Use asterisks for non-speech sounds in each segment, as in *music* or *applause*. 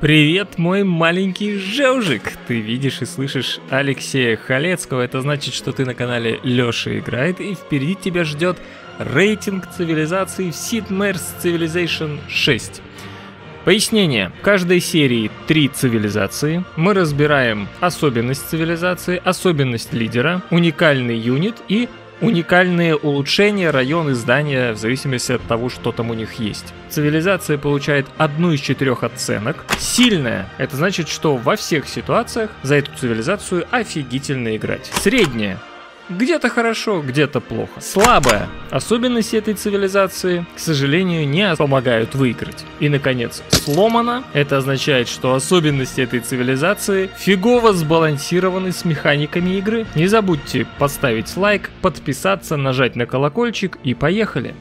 Привет, мой маленький жевжик! Ты видишь и слышишь Алексея Халецкого. Это значит, что ты на канале Лёша играет, и впереди тебя ждет рейтинг цивилизации в Sid Meier's Civilization 6. Пояснение. В каждой серии три цивилизации. Мы разбираем особенность цивилизации, особенность лидера, уникальный юнит и уникальные улучшения, районы, здания, в зависимости от того, что там у них есть. Цивилизация получает одну из четырех оценок. Сильная – это значит, что во всех ситуациях за эту цивилизацию офигительно играть. Средняя где-то хорошо, где-то плохо. Слабая. Особенности этой цивилизации, к сожалению, не помогают выиграть. И, наконец, сломана. Это означает, что особенности этой цивилизации фигово сбалансированы с механиками игры. Не забудьте поставить лайк, подписаться, нажать на колокольчик и поехали.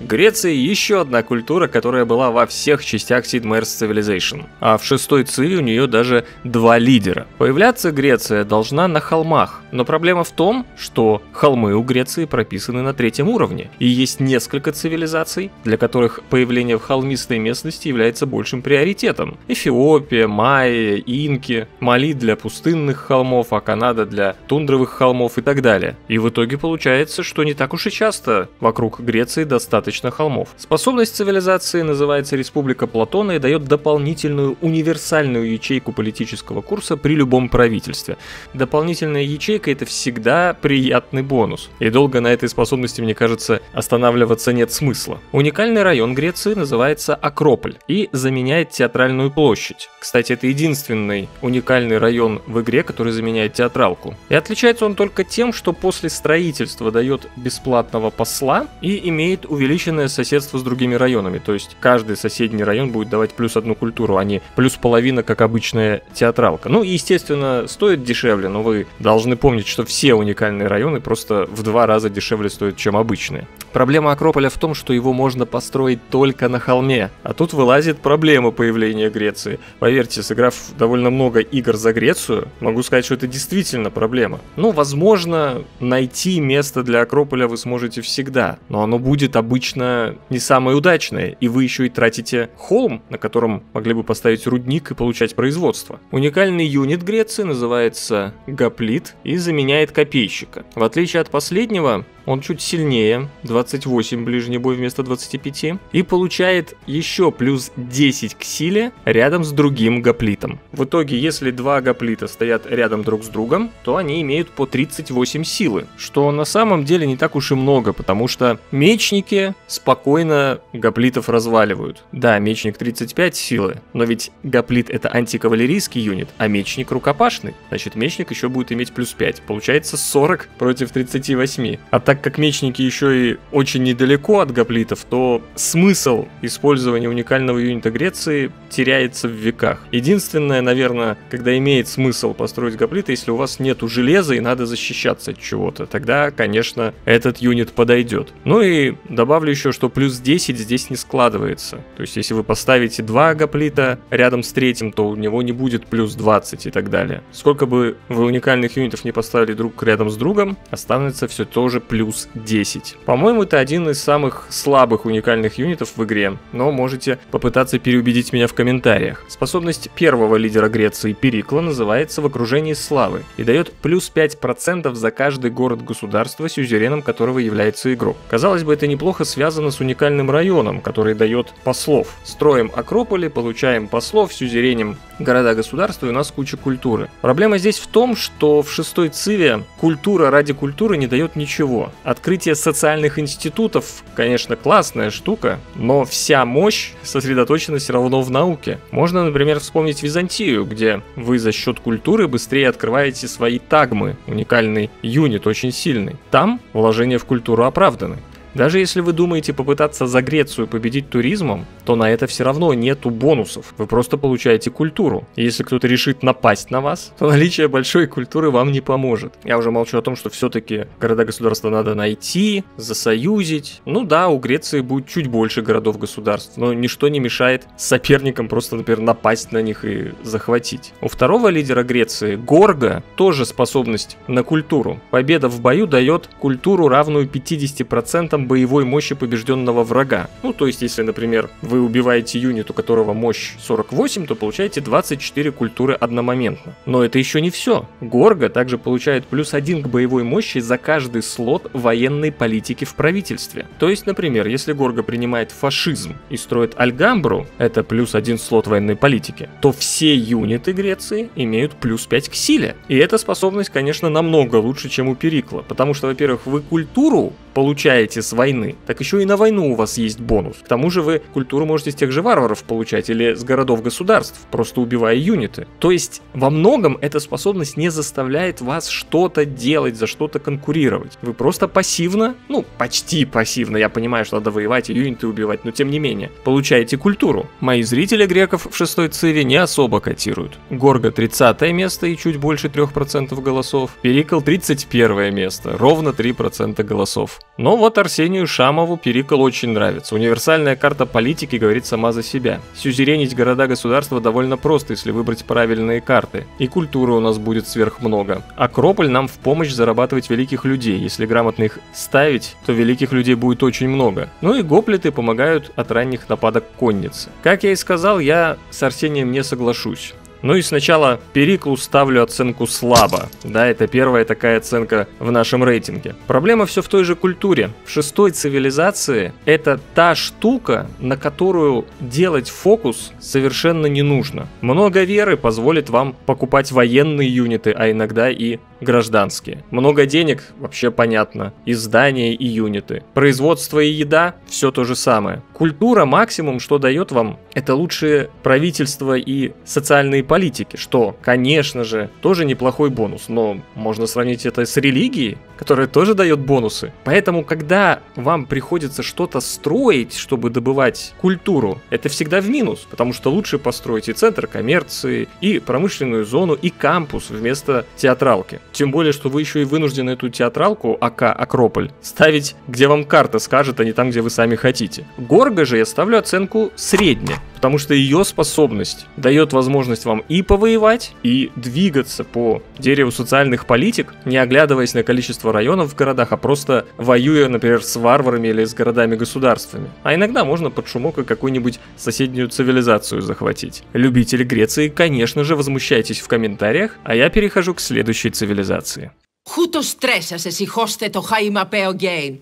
Греция еще одна культура, которая была во всех частях Sid Meier's Civilization, а в шестой циви у нее даже два лидера. Появляться Греция должна на холмах, но проблема в том, что холмы у Греции прописаны на третьем уровне, и есть несколько цивилизаций, для которых появление в холмистой местности является большим приоритетом. Эфиопия, Майя, Инки, Мали для пустынных холмов, а Канада для тундровых холмов и так далее. И в итоге получается, что не так уж и часто вокруг Греции достаточно достаточно холмов. Способность цивилизации называется Республика Платона и дает дополнительную универсальную ячейку политического курса при любом правительстве. Дополнительная ячейка это всегда приятный бонус. И долго на этой способности, мне кажется, останавливаться нет смысла. Уникальный район Греции называется Акрополь и заменяет театральную площадь. Кстати, это единственный уникальный район в игре, который заменяет театралку. И отличается он только тем, что после строительства дает бесплатного посла и имеет увеличение увеличенное соседство с другими районами, то есть каждый соседний район будет давать плюс одну культуру, а не плюс половина, как обычная театралка. Ну, естественно, стоит дешевле, но вы должны помнить, что все уникальные районы просто в два раза дешевле стоят, чем обычные. Проблема Акрополя в том, что его можно построить только на холме, а тут вылазит проблема появления Греции. Поверьте, сыграв довольно много игр за Грецию, могу сказать, что это действительно проблема. Ну, возможно, найти место для Акрополя вы сможете всегда, но оно будет обычно не самое удачное, и вы еще и тратите холм, на котором могли бы поставить рудник и получать производство. Уникальный юнит Греции называется Гоплит и заменяет копейщика. В отличие от последнего, он чуть сильнее, 28 ближний бой вместо 25, и получает еще плюс 10 к силе рядом с другим гоплитом. В итоге, если два гоплита стоят рядом друг с другом, то они имеют по 38 силы, что на самом деле не так уж и много, потому что мечники спокойно гоплитов разваливают. Да, мечник 35 силы, но ведь гоплит это антикавалерийский юнит, а мечник рукопашный. Значит, мечник еще будет иметь плюс 5. Получается 40 против 38. А так как мечники еще и очень недалеко от гоплитов, то смысл использования уникального юнита Греции теряется в веках. Единственное, наверное, когда имеет смысл построить гоплита, если у вас нету железа и надо защищаться от чего-то, тогда, конечно, этот юнит подойдет. Ну и добавлю еще, что плюс 10 здесь не складывается. То есть, если вы поставите два гоплита рядом с третьим, то у него не будет плюс 20 и так далее. Сколько бы вы уникальных юнитов не поставили друг рядом с другом, останется все тоже плюс 10. По-моему, это один из самых слабых уникальных юнитов в игре, но можете попытаться переубедить меня в комментариях. Способность первого лидера Греции Перикла называется «В окружении славы» и дает плюс 5% за каждый город-государство, сюзереном которого является игрок. Казалось бы, это неплохо связано с уникальным районом, который дает послов. Строим Акрополи, получаем послов, сюзереним города-государства, и у нас куча культуры. Проблема здесь в том, что в шестой циве культура ради культуры не дает ничего. Открытие социальных институтов, конечно, классная штука, но вся мощь сосредоточена все равно в науке. Можно, например, вспомнить Византию, где вы за счет культуры быстрее открываете свои тагмы, уникальный юнит, очень сильный. Там вложения в культуру оправданы. Даже если вы думаете попытаться за Грецию победить туризмом, то на это все равно нету бонусов. Вы просто получаете культуру. И если кто-то решит напасть на вас, то наличие большой культуры вам не поможет. Я уже молчу о том, что все-таки города-государства надо найти, засоюзить. Ну да, у Греции будет чуть больше городов-государств, но ничто не мешает соперникам просто, например, напасть на них и захватить. У второго лидера Греции, Горга, тоже способность на культуру. Победа в бою дает культуру, равную 50% процентом боевой мощи побежденного врага. Ну, то есть, если, например, вы убиваете юнит, у которого мощь 48, то получаете 24 культуры одномоментно. Но это еще не все. Горга также получает плюс один к боевой мощи за каждый слот военной политики в правительстве. То есть, например, если Горга принимает фашизм и строит Альгамбру, это плюс один слот военной политики, то все юниты Греции имеют плюс 5 к силе. И эта способность, конечно, намного лучше, чем у Перикла, потому что, во-первых, вы культуру получаете с войны, так еще и на войну у вас есть бонус. К тому же вы культуру можете с тех же варваров получать или с городов-государств, просто убивая юниты. То есть во многом эта способность не заставляет вас что-то делать, за что-то конкурировать. Вы просто пассивно, ну почти пассивно, я понимаю, что надо воевать и юниты убивать, но тем не менее, получаете культуру. Мои зрители греков в шестой циве не особо котируют. Горга 30 место и чуть больше 3% голосов. Перикл 31 место, ровно 3% голосов. Но вот Арсению Шамову Перикл очень нравится. Универсальная карта политики говорит сама за себя. Сюзеренить города-государства довольно просто, если выбрать правильные карты. И культуры у нас будет сверх много. Акрополь нам в помощь зарабатывать великих людей. Если грамотно их ставить, то великих людей будет очень много. Ну и гоплиты помогают от ранних нападок конницы. Как я и сказал, я с Арсением не соглашусь. Ну и сначала Периклу ставлю оценку слабо. Да, это первая такая оценка в нашем рейтинге. Проблема все в той же культуре. В шестой цивилизации это та штука, на которую делать фокус совершенно не нужно. Много веры позволит вам покупать военные юниты, а иногда и гражданские. Много денег, вообще понятно. И здания, и юниты. Производство и еда, все то же самое. Культура максимум, что дает вам, это лучшее правительство и социальные политики, что, конечно же, тоже неплохой бонус, но можно сравнить это с религией, которая тоже дает бонусы. Поэтому, когда вам приходится что-то строить, чтобы добывать культуру, это всегда в минус, потому что лучше построить и центр коммерции, и промышленную зону, и кампус вместо театралки. Тем более, что вы еще и вынуждены эту театралку, АК Акрополь, ставить, где вам карта скажет, а не там, где вы сами хотите. Горго же я ставлю оценку средняя потому что ее способность дает возможность вам и повоевать, и двигаться по дереву социальных политик, не оглядываясь на количество районов в городах, а просто воюя, например, с варварами или с городами-государствами. А иногда можно под шумок и какую-нибудь соседнюю цивилизацию захватить. Любители Греции, конечно же, возмущайтесь в комментариях, а я перехожу к следующей цивилизации. Χούτος τρέσας εσύ χώστε το χάιμα πέο γκέιν.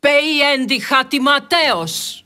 Πέι έντι χάτι Ματέος.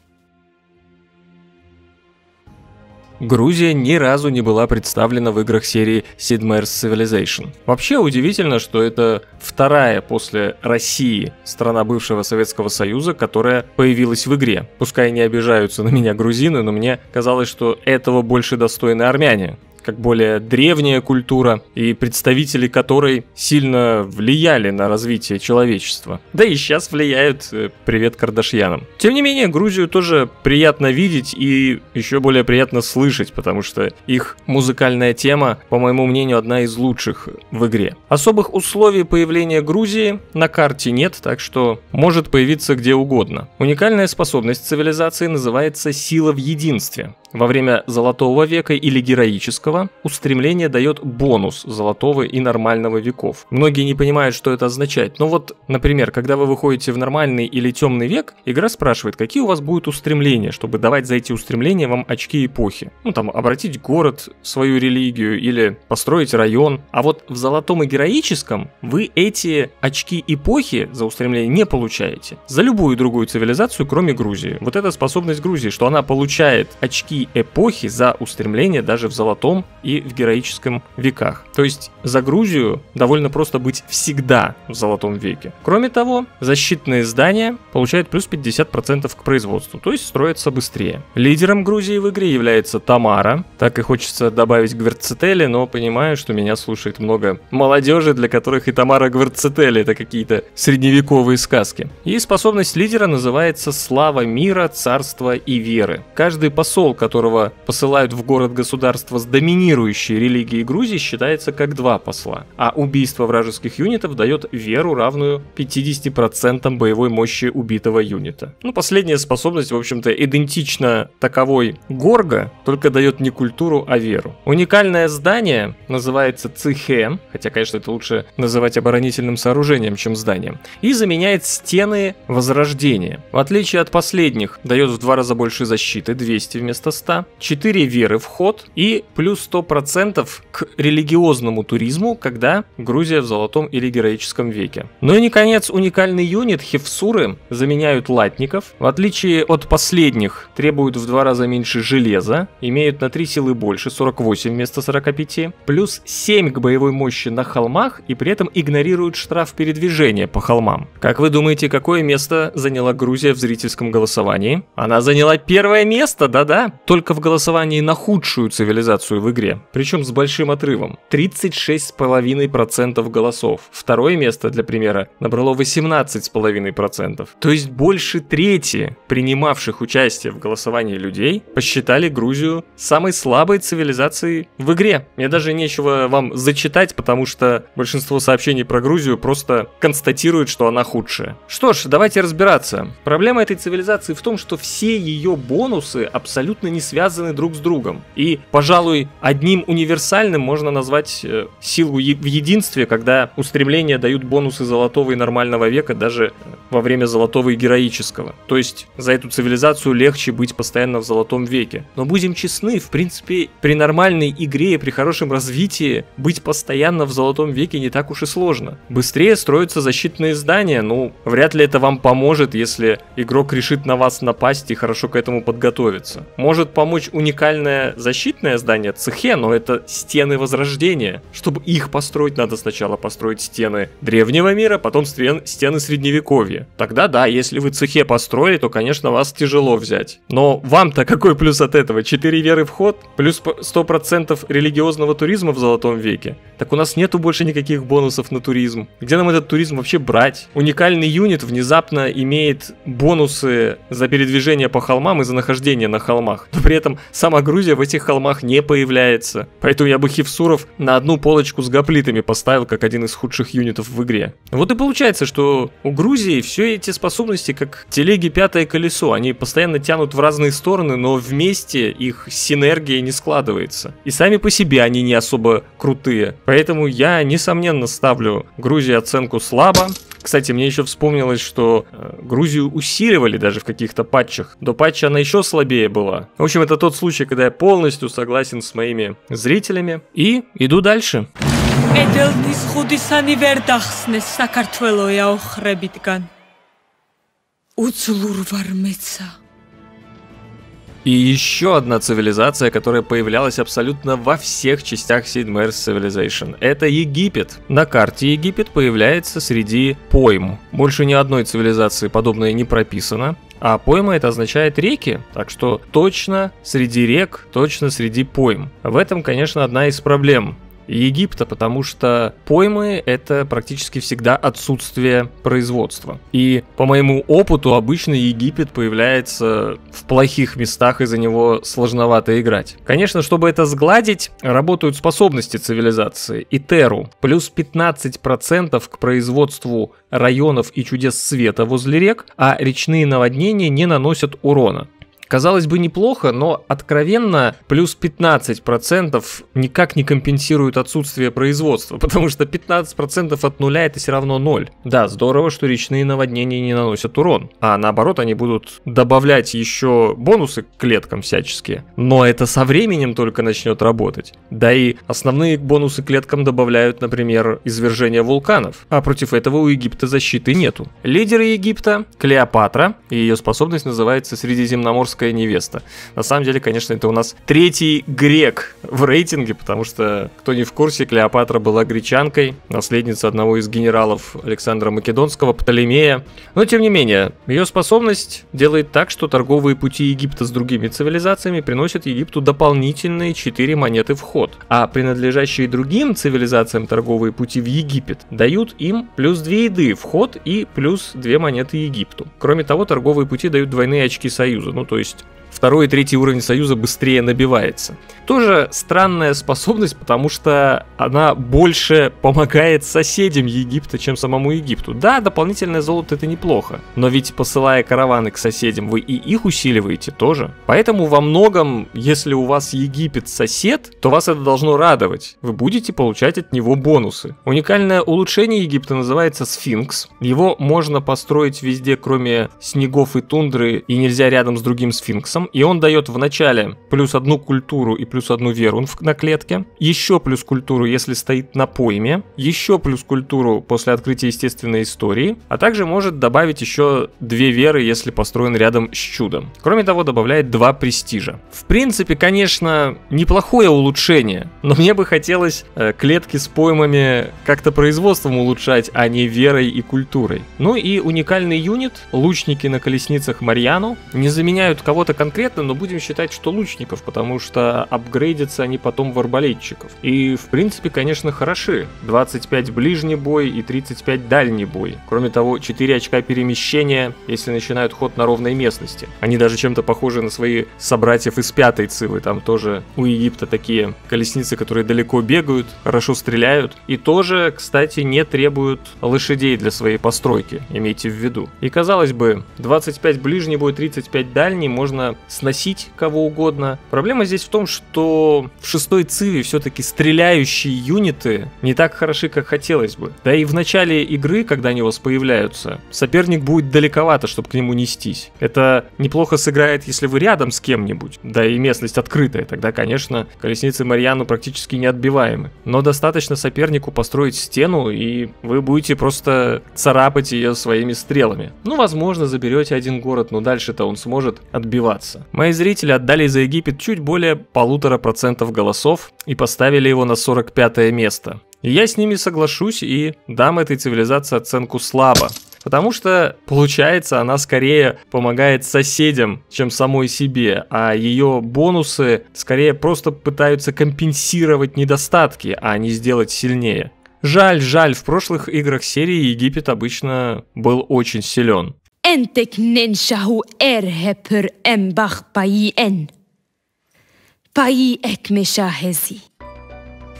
Грузия ни разу не была представлена в играх серии Sid Meier's Civilization. Вообще удивительно, что это вторая после России страна бывшего Советского Союза, которая появилась в игре. Пускай не обижаются на меня грузины, но мне казалось, что этого больше достойны армяне как более древняя культура, и представители которой сильно влияли на развитие человечества. Да и сейчас влияют, э, привет Кардашьянам. Тем не менее, Грузию тоже приятно видеть и еще более приятно слышать, потому что их музыкальная тема, по моему мнению, одна из лучших в игре. Особых условий появления Грузии на карте нет, так что может появиться где угодно. Уникальная способность цивилизации называется «сила в единстве». Во время Золотого века или Героического устремление дает бонус Золотого и Нормального веков. Многие не понимают, что это означает. Но вот, например, когда вы выходите в Нормальный или Темный век, игра спрашивает, какие у вас будут устремления, чтобы давать за эти устремления вам очки эпохи. Ну там, обратить город, свою религию или построить район. А вот в Золотом и Героическом вы эти очки эпохи за устремление не получаете. За любую другую цивилизацию, кроме Грузии. Вот эта способность Грузии, что она получает очки эпохи за устремление даже в золотом и в героическом веках. То есть за Грузию довольно просто быть всегда в золотом веке. Кроме того, защитные здания получают плюс 50% к производству, то есть строятся быстрее. Лидером Грузии в игре является Тамара. Так и хочется добавить Гверцетели, но понимаю, что меня слушает много молодежи, для которых и Тамара Гверцетели это какие-то средневековые сказки. И способность лидера называется «Слава мира, царства и веры». Каждый посол, который которого посылают в город-государство с доминирующей религией Грузии, считается как два посла. А убийство вражеских юнитов дает веру, равную 50% боевой мощи убитого юнита. Ну, последняя способность, в общем-то, идентична таковой Горга, только дает не культуру, а веру. Уникальное здание называется Цихе, хотя, конечно, это лучше называть оборонительным сооружением, чем зданием, и заменяет стены Возрождения. В отличие от последних, дает в два раза больше защиты, 200 вместо 100, 4 веры в ход и плюс 100% к религиозному туризму, когда Грузия в золотом или героическом веке. Ну и, наконец, уникальный юнит Хевсуры заменяют латников. В отличие от последних, требуют в два раза меньше железа, имеют на 3 силы больше, 48 вместо 45, плюс 7 к боевой мощи на холмах и при этом игнорируют штраф передвижения по холмам. Как вы думаете, какое место заняла Грузия в зрительском голосовании? Она заняла первое место, да-да, только в голосовании на худшую цивилизацию в игре, причем с большим отрывом. 36,5% голосов. Второе место, для примера, набрало 18,5%. То есть больше трети принимавших участие в голосовании людей посчитали Грузию самой слабой цивилизацией в игре. Мне даже нечего вам зачитать, потому что большинство сообщений про Грузию просто констатируют, что она худшая. Что ж, давайте разбираться. Проблема этой цивилизации в том, что все ее бонусы абсолютно не связаны друг с другом. И, пожалуй, одним универсальным можно назвать э, силу в единстве, когда устремления дают бонусы золотого и нормального века даже во время золотого и героического. То есть за эту цивилизацию легче быть постоянно в золотом веке. Но будем честны, в принципе, при нормальной игре и при хорошем развитии быть постоянно в золотом веке не так уж и сложно. Быстрее строятся защитные здания, ну, вряд ли это вам поможет, если игрок решит на вас напасть и хорошо к этому подготовиться. Может помочь уникальное защитное здание Цехе, но это стены Возрождения. Чтобы их построить, надо сначала построить стены Древнего мира, потом стен, стены Средневековья. Тогда да, если вы Цехе построили, то, конечно, вас тяжело взять. Но вам-то какой плюс от этого? 4 веры вход, плюс 100% религиозного туризма в Золотом веке. Так у нас нету больше никаких бонусов на туризм. Где нам этот туризм вообще брать? Уникальный юнит внезапно имеет бонусы за передвижение по холмам и за нахождение на холмах. Но при этом сама Грузия в этих холмах не появляется. Поэтому я бы Хевсуров на одну полочку с гоплитами поставил как один из худших юнитов в игре. Вот и получается, что у Грузии все эти способности как телеги пятое колесо. Они постоянно тянут в разные стороны, но вместе их синергия не складывается. И сами по себе они не особо крутые. Поэтому я, несомненно, ставлю Грузии оценку слабо. Кстати, мне еще вспомнилось, что э, Грузию усиливали даже в каких-то патчах. До патча она еще слабее была. В общем, это тот случай, когда я полностью согласен с моими зрителями. И иду дальше. ედელნის ხუდისანი ვერ დახსნეს საქართველო ეაოხრებითგან. უძლურ ვარ მეცა. и еще одна цивилизация, которая появлялась абсолютно во всех частях Sid Meier's Civilization. Это Египет. На карте Египет появляется среди пойм. Больше ни одной цивилизации подобное не прописано. А пойма это означает реки, так что точно среди рек, точно среди пойм. В этом, конечно, одна из проблем Египта, потому что поймы — это практически всегда отсутствие производства. И по моему опыту обычно Египет появляется в плохих местах, из-за него сложновато играть. Конечно, чтобы это сгладить, работают способности цивилизации. И Теру плюс 15% к производству районов и чудес света возле рек, а речные наводнения не наносят урона. Казалось бы, неплохо, но откровенно плюс 15% никак не компенсирует отсутствие производства, *laughs* потому что 15% от нуля это все равно ноль. Да, здорово, что речные наводнения не наносят урон, а наоборот они будут добавлять еще бонусы к клеткам всяческие. Но это со временем только начнет работать. Да и основные бонусы клеткам добавляют, например, извержение вулканов, а против этого у Египта защиты нету. Лидеры Египта Клеопатра, и ее способность называется Средиземноморская греческая невеста. На самом деле, конечно, это у нас третий грек в рейтинге, потому что, кто не в курсе, Клеопатра была гречанкой, наследница одного из генералов Александра Македонского, Птолемея. Но, тем не менее, ее способность делает так, что торговые пути Египта с другими цивилизациями приносят Египту дополнительные 4 монеты в ход, а принадлежащие другим цивилизациям торговые пути в Египет дают им плюс 2 еды в ход и плюс 2 монеты Египту. Кроме того, торговые пути дают двойные очки союза, ну то есть есть второй и третий уровень союза быстрее набивается. Тоже странная способность, потому что она больше помогает соседям Египта, чем самому Египту. Да, дополнительное золото это неплохо, но ведь посылая караваны к соседям, вы и их усиливаете тоже. Поэтому во многом, если у вас Египет сосед, то вас это должно радовать. Вы будете получать от него бонусы. Уникальное улучшение Египта называется сфинкс. Его можно построить везде, кроме снегов и тундры, и нельзя рядом с другим сфинксом. И он дает в начале плюс одну культуру и плюс одну веру на клетке. Еще плюс культуру, если стоит на пойме. Еще плюс культуру после открытия естественной истории. А также может добавить еще две веры, если построен рядом с чудом. Кроме того, добавляет два престижа. В принципе, конечно, неплохое улучшение, но мне бы хотелось э, клетки с поймами как-то производством улучшать, а не верой и культурой. Ну и уникальный юнит, лучники на колесницах Марьяну, не заменяют кого-то конкретно, но будем считать, что лучников, потому что апгрейдятся они потом в арбалетчиков. И в принципе, конечно, хороши. 25 ближний бой и 35 дальний бой. Кроме того, 4 очка перемещения, если начинают ход на ровной местности. Они даже чем-то похожи на свои собратьев из пятой цивы. Там тоже у Египта такие колесницы, которые далеко бегают, хорошо стреляют. И тоже, кстати, не требуют лошадей для своей постройки, имейте в виду. И казалось бы, 25 ближний бой, 35 дальний, можно сносить кого угодно. Проблема здесь в том, что в шестой циве все-таки стреляющие юниты не так хороши, как хотелось бы. Да и в начале игры, когда они у вас появляются, соперник будет далековато, чтобы к нему нестись. Это неплохо сыграет, если вы рядом с кем-нибудь, да и местность открытая, тогда, конечно, колесницы Марьяну практически неотбиваемы. Но достаточно сопернику построить стену, и вы будете просто царапать ее своими стрелами. Ну, возможно, заберете один город, но дальше-то он сможет отбиваться. Мои зрители отдали за Египет чуть более полутора процентов голосов и поставили его на 45 место. Я с ними соглашусь и дам этой цивилизации оценку слабо. Потому что, получается, она скорее помогает соседям, чем самой себе, а ее бонусы скорее просто пытаются компенсировать недостатки, а не сделать сильнее. Жаль, жаль, в прошлых играх серии Египет обычно был очень силен. entek ninxahu erhe per embaħ paji en. Paji ek miexaħezi.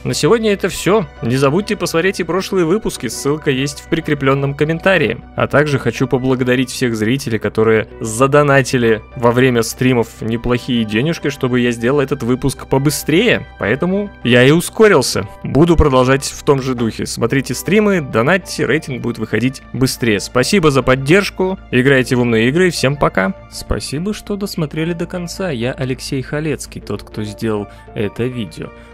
На сегодня это все. Не забудьте посмотреть и прошлые выпуски, ссылка есть в прикрепленном комментарии. А также хочу поблагодарить всех зрителей, которые задонатили во время стримов неплохие денежки, чтобы я сделал этот выпуск побыстрее. Поэтому я и ускорился. Буду продолжать в том же духе. Смотрите стримы, донатьте, рейтинг будет выходить быстрее. Спасибо за поддержку, играйте в умные игры, всем пока. Спасибо, что досмотрели до конца. Я Алексей Халецкий, тот, кто сделал это видео.